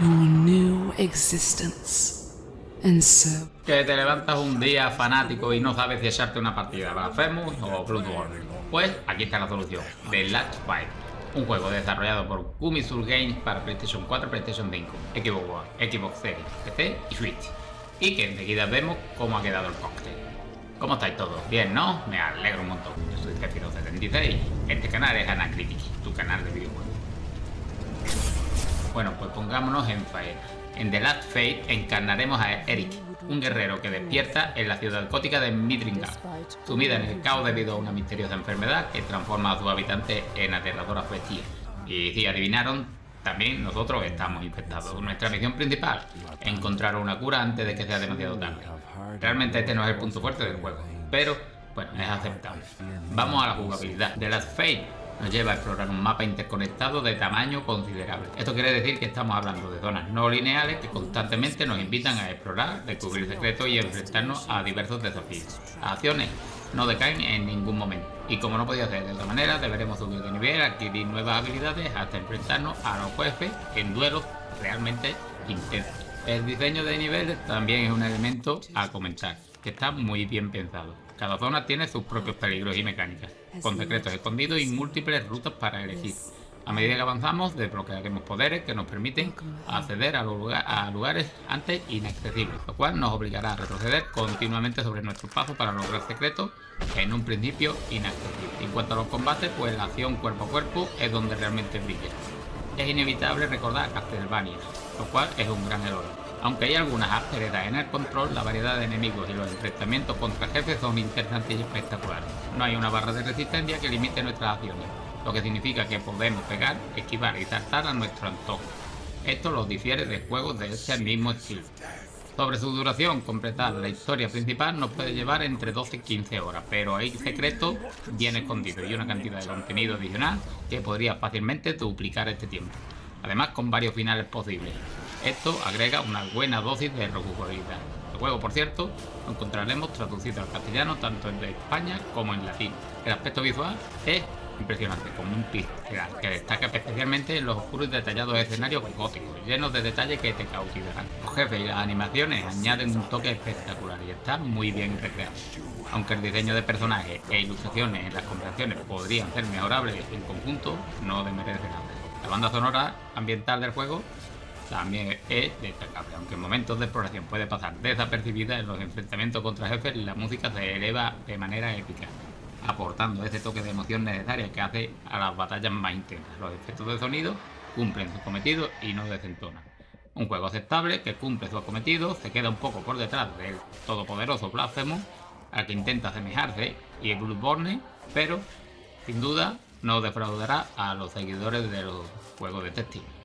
your new existence. And so, Que te levantas un día fanático y no sabes si echarte una partida Blasphemous o Bloodborne. Pues aquí está la solución, The Last Fight. Un juego desarrollado por Kumisur Games para PlayStation 4, PlayStation 5, Xbox One, Xbox Series, PC y Switch. Y que enseguida vemos cómo ha quedado el cóctel. ¿Cómo estáis todos? Bien, ¿no? Me alegro un montón. Yo soy Cepiro76. Este canal es Anacritic, tu canal de videojuegos. Bueno, pues pongámonos en faena. En The Last Fate encarnaremos a Eric, un guerrero que despierta en la ciudad gótica de Midringar, sumida en el caos debido a una misteriosa enfermedad que transforma a sus habitantes en aterradoras bestias. Y si adivinaron, también nosotros estamos infectados. Nuestra misión principal, encontrar una cura antes de que sea demasiado tarde. Realmente este no es el punto fuerte del juego, pero bueno, es aceptable. Vamos a la jugabilidad. The Last Fate nos lleva a explorar un mapa interconectado de tamaño considerable. Esto quiere decir que estamos hablando de zonas no lineales que constantemente nos invitan a explorar, descubrir secretos y enfrentarnos a diversos desafíos. Las acciones no decaen en ningún momento. Y como no podía ser de otra manera, deberemos subir de nivel, adquirir nuevas habilidades hasta enfrentarnos a los jefes en duelos realmente intensos. El diseño de niveles también es un elemento a comentar, que está muy bien pensado. Cada zona tiene sus propios peligros y mecánicas, con secretos escondidos y múltiples rutas para elegir. A medida que avanzamos, desbloquearemos poderes que nos permiten acceder a, lugar- a lugares antes inaccesibles, lo cual nos obligará a retroceder continuamente sobre nuestro paso para lograr secretos en un principio inaccesibles. En cuanto a los combates, pues la acción cuerpo a cuerpo es donde realmente brilla. Es inevitable recordar Castlevania, lo cual es un gran error. Aunque hay algunas asperezas en el control, la variedad de enemigos y los enfrentamientos contra jefes son interesantes y espectaculares. No hay una barra de resistencia que limite nuestras acciones, lo que significa que podemos pegar, esquivar y saltar a nuestro antojo. Esto los difiere de juegos de este mismo estilo. Sobre su duración, completar la historia principal nos puede llevar entre 12 y 15 horas, pero hay secretos bien escondidos y una cantidad de contenido adicional que podría fácilmente duplicar este tiempo. Además, con varios finales posibles. Esto agrega una buena dosis de rejugabilidad. El juego, por cierto, lo encontraremos traducido al castellano tanto en España como en latín. El aspecto visual es impresionante, como un pixel que destaca especialmente en los oscuros y detallados escenarios góticos, llenos de detalles que te cautivarán. Los jefes y las animaciones añaden un toque espectacular y están muy bien recreados. Aunque el diseño de personajes e ilustraciones en las conversaciones podrían ser mejorables en conjunto, no desmerece nada. La banda sonora ambiental del juego también es destacable, aunque en momentos de exploración puede pasar desapercibida en los enfrentamientos contra jefes, la música se eleva de manera épica, aportando ese toque de emoción necesaria que hace a las batallas más intensas. Los efectos de sonido cumplen su cometido y no desentonan. Un juego aceptable que cumple su cometido, se queda un poco por detrás del todopoderoso Blasphemous, al que intenta asemejarse, y Bloodborne, pero sin duda no defraudará a los seguidores de los juegos de este estilo.